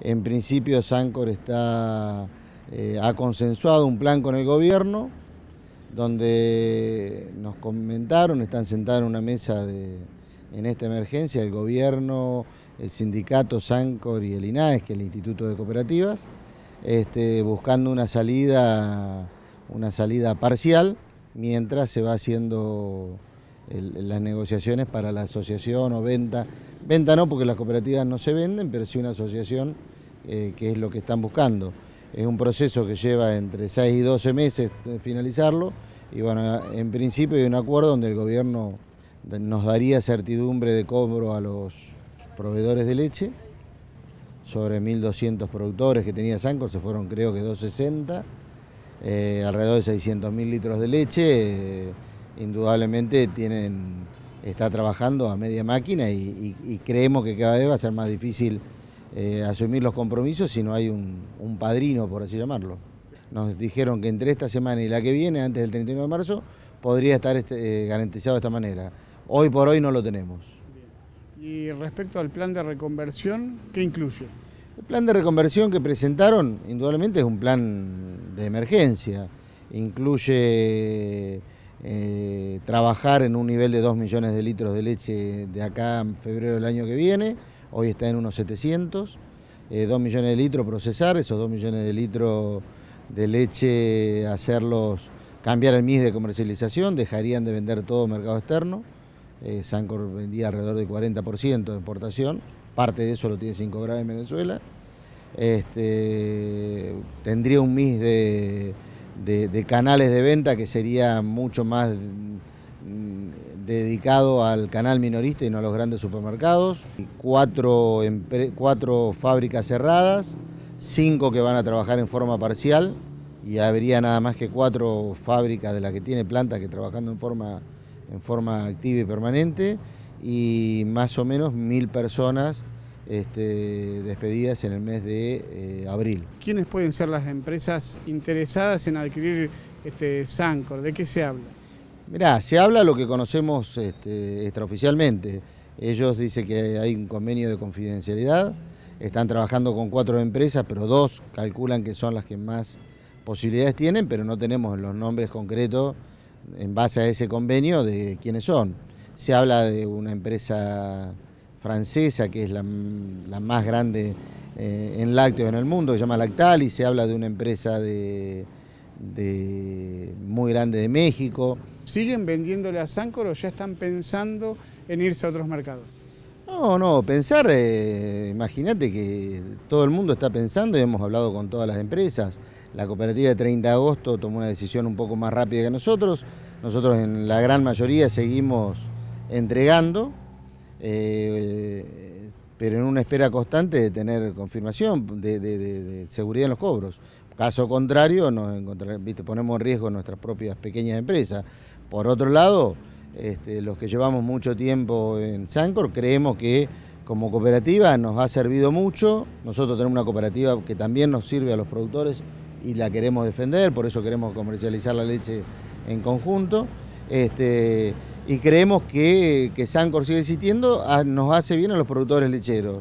En principio Sancor está, eh, ha consensuado un plan con el gobierno donde nos comentaron, están sentados en una mesa en esta emergencia el gobierno, el sindicato Sancor y el INAES, que es el Instituto de Cooperativas, este, buscando una salida, una salida parcial mientras se va haciendo las negociaciones para la asociación o venta. Venta no, porque las cooperativas no se venden, pero sí una asociación eh, que es lo que están buscando. Es un proceso que lleva entre 6 y 12 meses finalizarlo y bueno, en principio hay un acuerdo donde el gobierno nos daría certidumbre de cobro a los proveedores de leche sobre 1.200 productores que tenía Sancor, se fueron creo que 260, eh, alrededor de 600.000 litros de leche, eh, indudablemente tienen, está trabajando a media máquina y, creemos que cada vez va a ser más difícil eh, asumir los compromisos si no hay un padrino, por así llamarlo. Nos dijeron que entre esta semana y la que viene, antes del 31 de marzo, podría estar este, eh, garantizado de esta manera. Hoy por hoy no lo tenemos. Y respecto al plan de reconversión, ¿qué incluye? El plan de reconversión que presentaron, indudablemente, es un plan de emergencia. Incluye eh, trabajar en un nivel de 2 millones de litros de leche de acá en febrero del año que viene. Hoy está en unos 700. 2 eh, millones de litros procesar, esos 2 millones de litros de leche hacerlos cambiar el MIS de comercialización, dejarían de vender todo mercado externo. Eh, Sancor vendía alrededor del 40% de exportación, parte de eso lo tiene sin cobrar en Venezuela. Este, tendría un MIS de, canales de venta que sería mucho más mm, dedicado al canal minorista y no a los grandes supermercados. Cuatro, cuatro fábricas cerradas, cinco que van a trabajar en forma parcial y habría nada más que cuatro fábricas de las que tiene planta que trabajando en forma, en forma activa y permanente y más o menos mil personas este, despedidas en el mes de eh, abril. ¿Quiénes pueden ser las empresas interesadas en adquirir este Sancor? ¿De qué se habla? Mirá, se habla lo que conocemos este, extraoficialmente. Ellos dicen que hay un convenio de confidencialidad están trabajando con cuatro empresas, pero dos calculan que son las que más posibilidades tienen, pero no tenemos los nombres concretos en base a ese convenio de quiénes son. Se habla de una empresa francesa que es la, más grande eh, en lácteos en el mundo, que se llama Lactal, y se habla de una empresa de, muy grande de México. ¿Siguen vendiéndole a Sancor o ya están pensando en irse a otros mercados? No, no, pensar, eh, imagínate que todo el mundo está pensando y hemos hablado con todas las empresas. La cooperativa de 30 de agosto tomó una decisión un poco más rápida que nosotros. Nosotros en la gran mayoría seguimos entregando, eh, pero en una espera constante de tener confirmación de, seguridad en los cobros. Caso contrario, nos ponemos en riesgo nuestras propias pequeñas empresas. Por otro lado, este, los que llevamos mucho tiempo en Sancor, creemos que como cooperativa nos ha servido mucho. Nosotros tenemos una cooperativa que también nos sirve a los productores y la queremos defender, por eso queremos comercializar la leche en conjunto. Este, y creemos que, que Sancor sigue existiendo, nos hace bien a los productores lecheros.